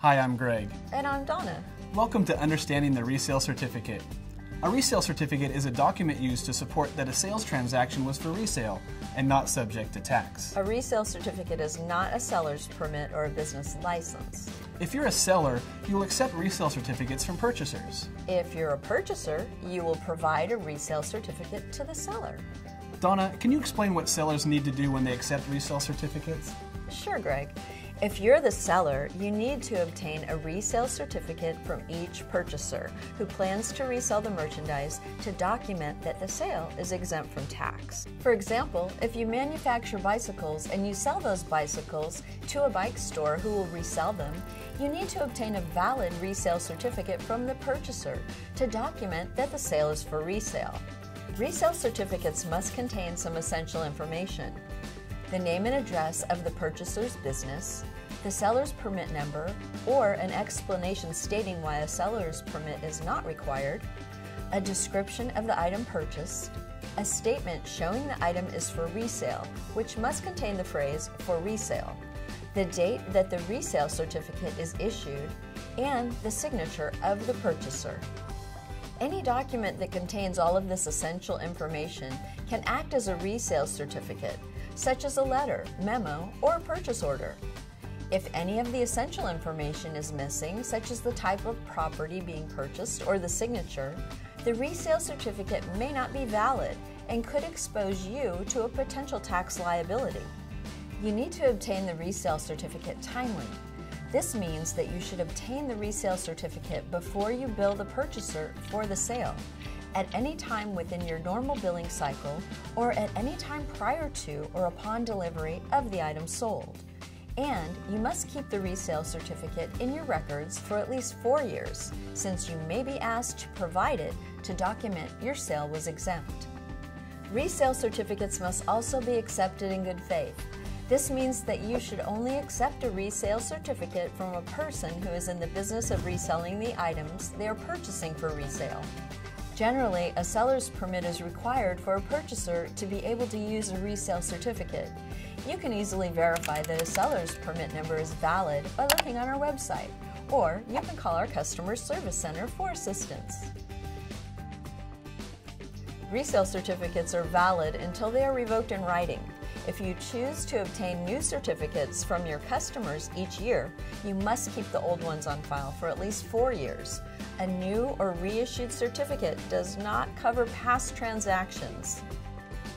Hi, I'm Greg. And I'm Donna. Welcome to Understanding the Resale Certificate. A resale certificate is a document used to support that a sales transaction was for resale and not subject to tax. A resale certificate is not a seller's permit or a business license. If you're a seller, you will accept resale certificates from purchasers. If you're a purchaser, you will provide a resale certificate to the seller. Donna, can you explain what sellers need to do when they accept resale certificates? Sure, Greg. If you're the seller, you need to obtain a resale certificate from each purchaser who plans to resell the merchandise to document that the sale is exempt from tax. For example, if you manufacture bicycles and you sell those bicycles to a bike store who will resell them, you need to obtain a valid resale certificate from the purchaser to document that the sale is for resale. Resale certificates must contain some essential information the name and address of the purchaser's business, the seller's permit number, or an explanation stating why a seller's permit is not required, a description of the item purchased, a statement showing the item is for resale, which must contain the phrase for resale, the date that the resale certificate is issued, and the signature of the purchaser. Any document that contains all of this essential information can act as a resale certificate, such as a letter, memo, or purchase order. If any of the essential information is missing, such as the type of property being purchased or the signature, the resale certificate may not be valid and could expose you to a potential tax liability. You need to obtain the resale certificate timely. This means that you should obtain the resale certificate before you bill the purchaser for the sale, at any time within your normal billing cycle, or at any time prior to or upon delivery of the item sold. And you must keep the resale certificate in your records for at least four years, since you may be asked to provide it to document your sale was exempt. Resale certificates must also be accepted in good faith. This means that you should only accept a resale certificate from a person who is in the business of reselling the items they are purchasing for resale. Generally, a seller's permit is required for a purchaser to be able to use a resale certificate. You can easily verify that a seller's permit number is valid by looking on our website, or you can call our customer service center for assistance. Resale certificates are valid until they are revoked in writing. If you choose to obtain new certificates from your customers each year, you must keep the old ones on file for at least four years. A new or reissued certificate does not cover past transactions.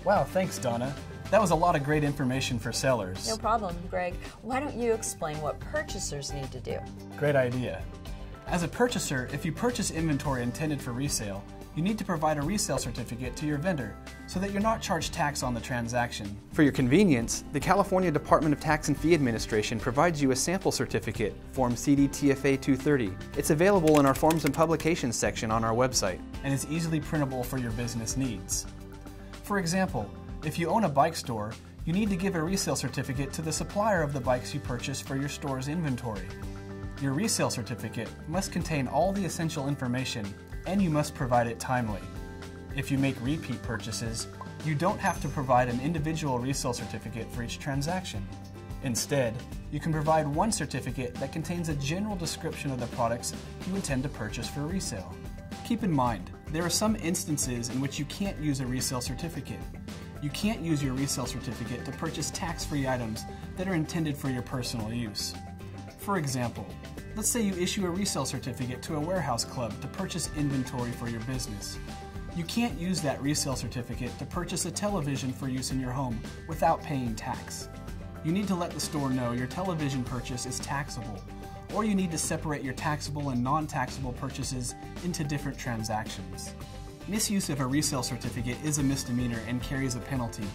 Wow, thanks, Donna. That was a lot of great information for sellers. No problem, Greg. Why don't you explain what purchasers need to do? Great idea. As a purchaser, if you purchase inventory intended for resale, you need to provide a resale certificate to your vendor so that you're not charged tax on the transaction. For your convenience, the California Department of Tax and Fee Administration provides you a sample certificate, Form CDTFA 230. It's available in our Forms and Publications section on our website and is easily printable for your business needs. For example, if you own a bike store, you need to give a resale certificate to the supplier of the bikes you purchase for your store's inventory. Your resale certificate must contain all the essential information and you must provide it timely. If you make repeat purchases, you don't have to provide an individual resale certificate for each transaction. Instead, you can provide one certificate that contains a general description of the products you intend to purchase for resale. Keep in mind, there are some instances in which you can't use a resale certificate. You can't use your resale certificate to purchase tax-free items that are intended for your personal use. For example, let's say you issue a resale certificate to a warehouse club to purchase inventory for your business. You can't use that resale certificate to purchase a television for use in your home without paying tax. You need to let the store know your television purchase is taxable, or you need to separate your taxable and non-taxable purchases into different transactions. Misuse of a resale certificate is a misdemeanor and carries a penalty.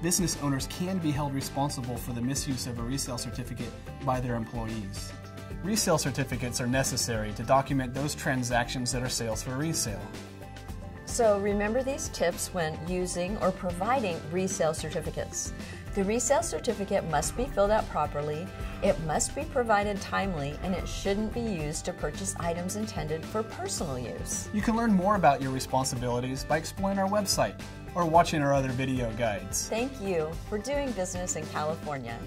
Business owners can be held responsible for the misuse of a resale certificate by their employees. Resale certificates are necessary to document those transactions that are sales for resale. So remember these tips when using or providing resale certificates. The resale certificate must be filled out properly, it must be provided timely, and it shouldn't be used to purchase items intended for personal use. You can learn more about your responsibilities by exploring our website or watching our other video guides. Thank you for doing business in California.